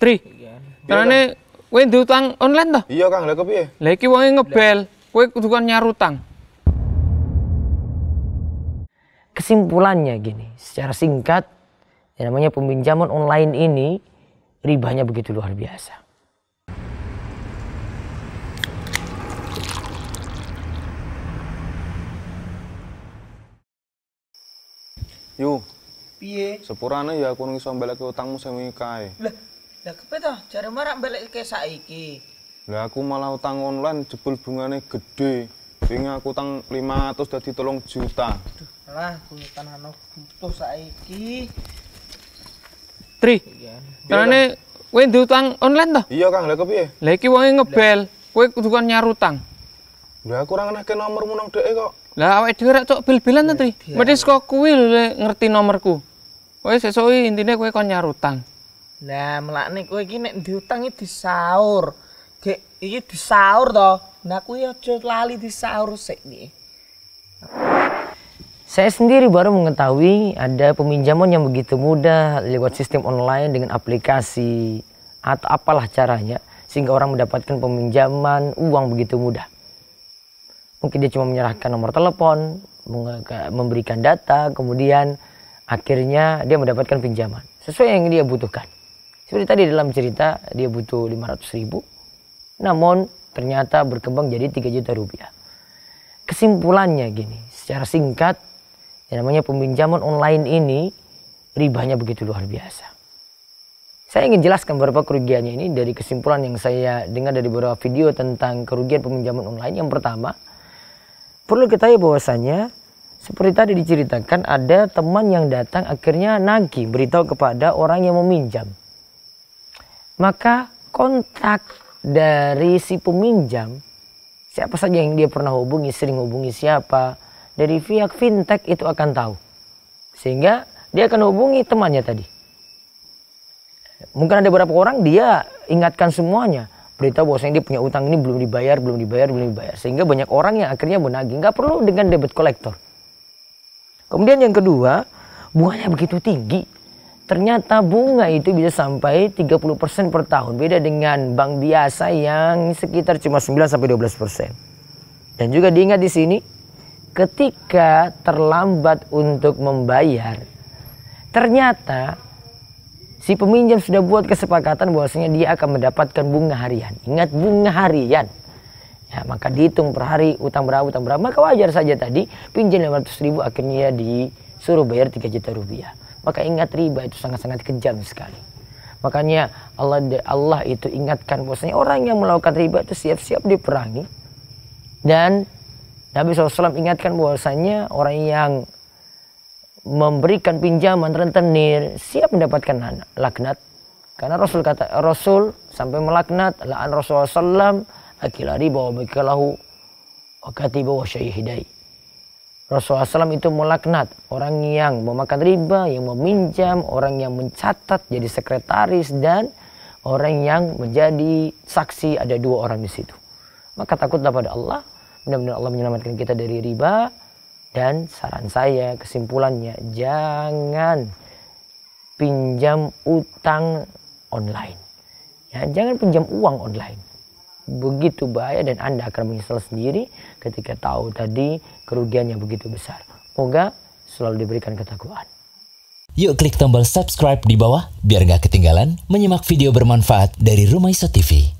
Tri. Karena kowe diutang online toh? Iya Kang, lha kepiye? Lah iki wonge ngebel. Kowe kudu kan nyarutang. Kesimpulannya gini, secara singkat, yang namanya peminjaman online ini ribanya begitu luar biasa. Yo, Piye? sepurane ya aku iso mbaleke utangmu sing wingi kae. Lah, lah kepe to? Jare marak balik ke saiki. Lah aku malah utang online jebul bungane gede. Wingi aku utang 500 dadi 3 juta. Lah, kuwi tanahno butuh saiki. Tri. Karena kowe diutang online toh? Iya Kang, lha kepiye? Lah iki wonge ngebel. Kowe kudu kan nyarutang. Lah aku ora ngenehke nomormu nang dhek kok. Lah awake dhewe rek cok bil-bilan to, Tri. Berarti saka kuwi lho ngerti nomorku. Kowe sesuk intine kowe kon nyarutang. Lah, melakne kowe iki nek diutang iki disaur. Gek iki disaur to. Nah kuwi aja lali disaur sik nih. Saya sendiri baru mengetahui ada peminjaman yang begitu mudah lewat sistem online dengan aplikasi atau apalah caranya sehingga orang mendapatkan peminjaman uang begitu mudah. Mungkin dia cuma menyerahkan nomor telepon, memberikan data, kemudian akhirnya dia mendapatkan pinjaman sesuai yang dia butuhkan. Seperti tadi dalam cerita dia butuh 500 ribu, namun ternyata berkembang jadi 3 juta rupiah. Kesimpulannya gini, secara singkat, yang namanya peminjaman online ini ribanya begitu luar biasa. Saya ingin jelaskan beberapa kerugiannya ini dari kesimpulan yang saya dengar dari beberapa video tentang kerugian peminjaman online. Yang pertama, perlu ketahui bahwasanya seperti tadi diceritakan ada teman yang datang akhirnya nagih beritahu kepada orang yang meminjam. Maka kontak dari si peminjam siapa saja yang dia pernah hubungi, sering hubungi siapa, dari pihak fintech itu akan tahu. Sehingga dia akan hubungi temannya tadi. Mungkin ada beberapa orang dia ingatkan semuanya. Beritahu bahwasanya dia punya utang ini belum dibayar, belum dibayar, belum dibayar. Sehingga banyak orang yang akhirnya menagih. Nggak perlu dengan debit kolektor. Kemudian yang kedua, bunganya begitu tinggi. Ternyata bunga itu bisa sampai 30% per tahun. Beda dengan bank biasa yang sekitar cuma 9 sampai 12%. Dan juga diingat di sini, ketika terlambat untuk membayar, ternyata si peminjam sudah buat kesepakatan bahwasanya dia akan mendapatkan bunga harian. Ingat bunga harian. Ya, maka dihitung per hari utang berapa utang berapa maka wajar saja tadi pinjam 500 ribu akhirnya disuruh bayar 3 juta rupiah maka ingat riba itu sangat-sangat kejam sekali. Makanya Allah Allah itu ingatkan bahwasanya orang yang melakukan riba itu siap-siap diperangi. Dan Nabi SAW ingatkan bahwasanya orang yang memberikan pinjaman rentenir siap mendapatkan laknat. Karena Rasul kata Rasul sampai melaknat la'an Rasulullah SAW akila riba wa bikalahu wa katiba wa syahidai Rasulullah SAW itu melaknat orang yang memakan riba, yang meminjam, orang yang mencatat jadi sekretaris dan orang yang menjadi saksi ada dua orang di situ. Maka takutlah pada Allah, mudah-mudahan Allah menyelamatkan kita dari riba dan saran saya kesimpulannya jangan pinjam utang online. Ya, jangan pinjam uang online begitu bahaya dan Anda akan menyesal sendiri ketika tahu tadi kerugian yang begitu besar. Moga selalu diberikan ketakwaan. Yuk klik tombol subscribe di bawah biar nggak ketinggalan menyimak video bermanfaat dari Rumah Iso TV.